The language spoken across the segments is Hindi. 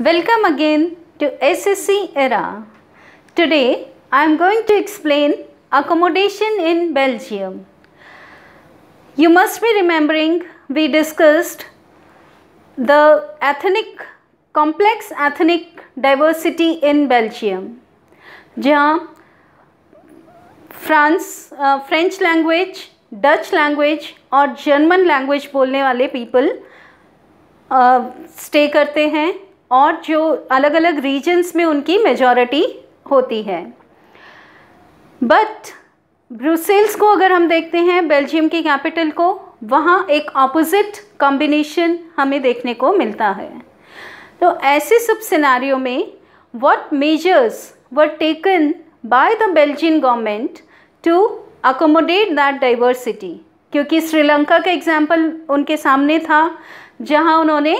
Welcome again to SSC era. Today I am going to explain accommodation in Belgium. You must be remembering we discussed the ethnic complex ethnic diversity in Belgium जहाँ France French language Dutch language और जर्मन लैंग्वेज बोलने वाले पीपल स्टे करते हैं और जो अलग अलग रीजन्स में उनकी मेजॉरिटी होती है। बट ब्रुसेल्स को अगर हम देखते हैं बेल्जियम की कैपिटल को, वहाँ एक ऑपोजिट कॉम्बिनेशन हमें देखने को मिलता है। तो ऐसे सब सिनारियों में what measures were taken by the Belgian government to accommodate that diversity क्योंकि श्रीलंका का एग्ज़ाम्पल उनके सामने था, जहाँ उन्होंने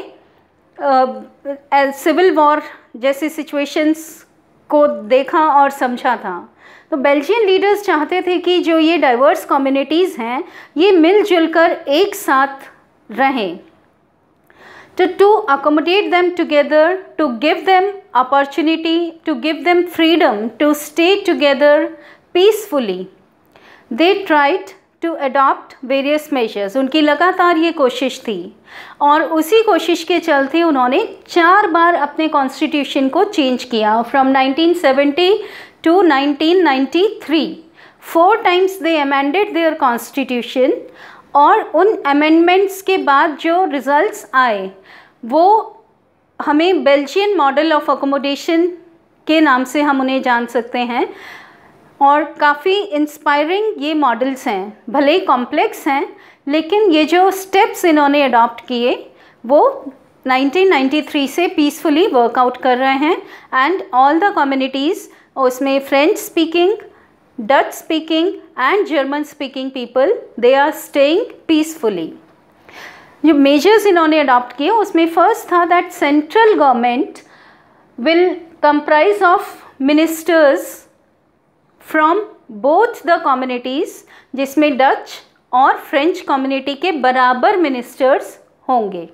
सिविल वॉर जैसी सिचुएशंस को देखा और समझा था तो बेल्जियन लीडर्स चाहते थे कि जो ये डाइवर्स कम्युनिटीज़ हैं ये मिलजुल कर एक साथ रहें to, to accommodate them together, to give them opportunity, to give them freedom to stay together peacefully. They tried to adopt various measures उनकी लगातार ये कोशिश थी। और उसी कोशिश के चलते उन्होंने चार बार अपने कॉन्स्टिट्यूशन को चेंज किया। From 1970 to 1993 four times they amended their constitution और उन अमेंडमेंट्स के बाद जो रिजल्ट्स आए, वो हमें बेल्जियन मॉडल ऑफ़ अकोमोडेशन के नाम से हम उन्हें जान सकते हैं। और काफ़ी इंस्पायरिंग ये मॉडल्स हैं। भले ही कॉम्प्लेक्स हैं, लेकिन ये जो स्टेप्स इन्होंने अडॉप्ट किए, वो 1993 से पीसफुली वर्कआउट कर रहे हैं। एंड ऑल द कम्युनिटीज़ उसमें French speaking Dutch speaking and German speaking people they are staying peacefully जो मेजर्स इन्होंने अडॉप्ट किए, उसमें फ़र्स्ट था that central government will comprise of ministers from both the communities जिसमें डच और फ्रेंच कम्युनिटी के बराबर मिनिस्टर्स होंगे।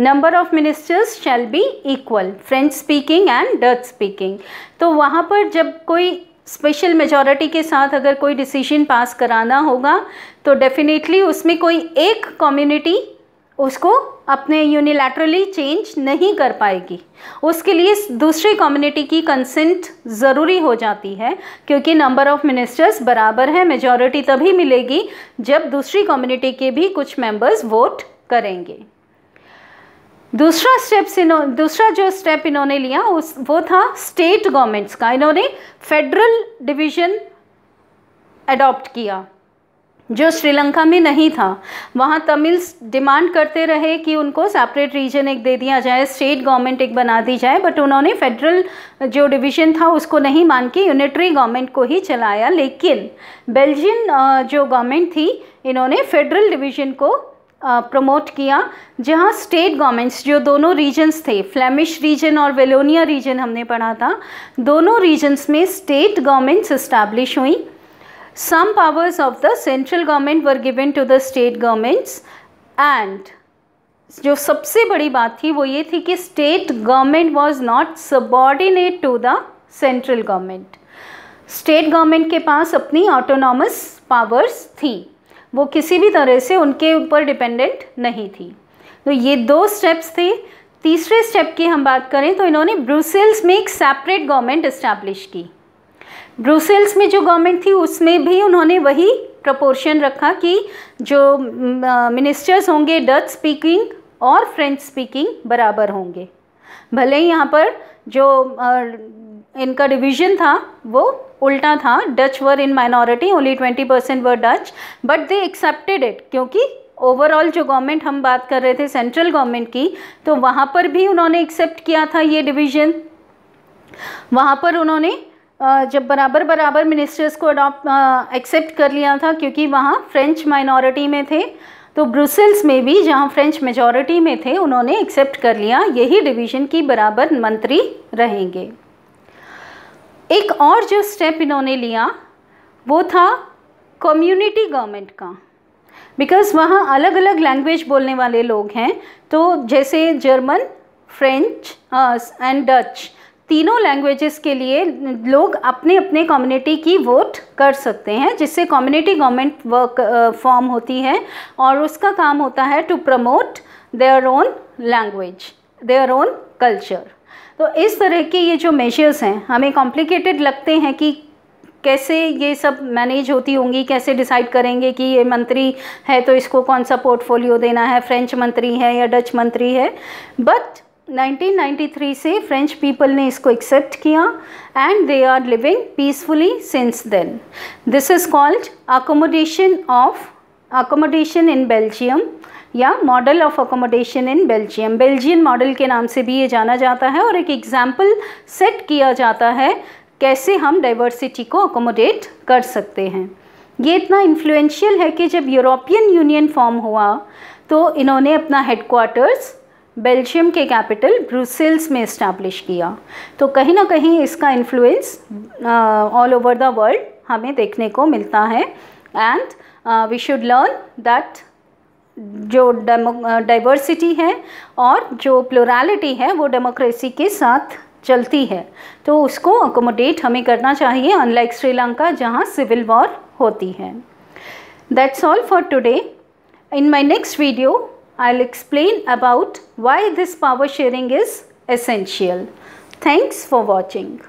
Number of ministers shall be equal French speaking and Dutch speaking तो वहाँ पर जब कोई स्पेशल मेजॉरिटी के साथ अगर कोई डिसीज़न पास कराना होगा तो डेफिनेटली उसमें कोई एक कम्युनिटी उसको अपने यूनिलैटरली चेंज नहीं कर पाएगी। उसके लिए दूसरी कम्युनिटी की कंसेंट ज़रूरी हो जाती है, क्योंकि नंबर ऑफ़ मिनिस्टर्स बराबर है मेजॉरिटी तभी मिलेगी जब दूसरी कम्युनिटी के भी कुछ मेंबर्स वोट करेंगे। दूसरा स्टेप्स इन्हों दूसरा जो स्टेप इन्होंने लिया, उस, वो था स्टेट गवर्नमेंट्स का। इन्होंने फेडरल डिवीज़न अडॉप्ट किया। जो श्रीलंका में नहीं था, वहाँ तमिल्स डिमांड करते रहे कि उनको सेपरेट रीजन एक दे दिया जाए स्टेट गवर्नमेंट एक बना दी जाए बट उन्होंने फेडरल जो डिवीज़न था उसको नहीं मान के यूनिटरी गवर्नमेंट को ही चलाया। लेकिन बेल्जियन जो गवर्नमेंट थी, इन्होंने फेडरल डिवीज़न को प्रमोट किया, जहाँ स्टेट गवर्नमेंट्स जो दोनों रीजन्स थे फ्लैमिश रीजन और वेलोनिया रीजन हमने पढ़ा था, दोनों रीजन्स में स्टेट गवर्नमेंट्स इस्टेब्लिश हुई। Some powers of the central government were given to the state governments and जो सबसे बड़ी बात थी वो ये थी कि state government was not subordinate to the central government state government के पास अपनी ऑटोनॉमस पावर्स थी। वो किसी भी तरह से उनके ऊपर डिपेंडेंट नहीं थी। तो ये दो स्टेप्स थे। तीसरे स्टेप की हम बात करें तो इन्होंने ब्रुसेल्स में एक सेपरेट गवर्नमेंट इस्टेब्लिश की। ब्रुसेल्स में जो गवर्नमेंट थी, उसमें भी उन्होंने वही प्रपोर्शन रखा कि जो मिनिस्टर्स होंगे डच स्पीकिंग और फ्रेंच स्पीकिंग बराबर होंगे। भले ही यहाँ पर जो इनका डिवीज़न था, वो उल्टा था Dutch were in minority only twenty percent were Dutch but they accepted it क्योंकि ओवरऑल जो गवर्नमेंट हम बात कर रहे थे सेंट्रल गवर्नमेंट की तो वहाँ पर भी उन्होंने एक्सेप्ट किया था ये डिवीज़न वहाँ पर उन्होंने जब बराबर बराबर मिनिस्टर्स को अडॉप्ट एक्सेप्ट कर लिया था, क्योंकि वहाँ फ्रेंच माइनॉरिटी में थे तो ब्रुसेल्स में भी जहाँ फ्रेंच मेजॉरिटी में थे, उन्होंने एक्सेप्ट कर लिया, यही डिवीज़न की बराबर मंत्री रहेंगे। एक और जो स्टेप इन्होंने लिया, वो था कम्युनिटी गवर्नमेंट का। बिकॉज़ वहाँ अलग अलग लैंग्वेज बोलने वाले लोग हैं तो जैसे जर्मन फ्रेंच एंड डच तीनों लैंग्वेजेस के लिए लोग अपने अपने कम्युनिटी की वोट कर सकते हैं, जिससे कम्युनिटी गवर्नमेंट वर्क फॉर्म होती है और उसका काम होता है to promote their own language their own culture तो इस तरह के ये जो मेजर्स हैं, हमें कॉम्प्लिकेटेड लगते हैं कि कैसे ये सब मैनेज होती होंगी, कैसे डिसाइड करेंगे कि ये मंत्री है तो इसको कौन सा पोर्टफोलियो देना है फ्रेंच मंत्री है या डच मंत्री है? बट 1993 से फ्रेंच पीपल ने इसको एक्सेप्ट किया and they are living peacefully since then this is called accommodation of accommodation in Belgium या model of accommodation in Belgium Belgian model के नाम से भी ये जाना जाता है, और एक एग्ज़ाम्पल सेट किया जाता है, कैसे हम डाइवर्सिटी को अकोमोडेट कर सकते हैं। ये इतना इन्फ्लुएंशियल है कि जब यूरोपियन यूनियन फॉर्म हुआ तो इन्होंने अपना हेडक्वार्टर्स बेल्जियम के कैपिटल ब्रुसेल्स में इस्टेब्लिश किया। तो कहीं ना कहीं इसका influence all over the world हमें देखने को मिलता है। And we should learn that जो डाइवर्सिटी है और जो प्लोरलिटी है, वो डेमोक्रेसी के साथ चलती है। तो उसको अकोमोडेट हमें करना चाहिए अनलाइक श्रीलंका, जहाँ सिविल वॉर होती है। That's all for today in my next video I'll explain about why this power sharing is essential. Thanks for watching.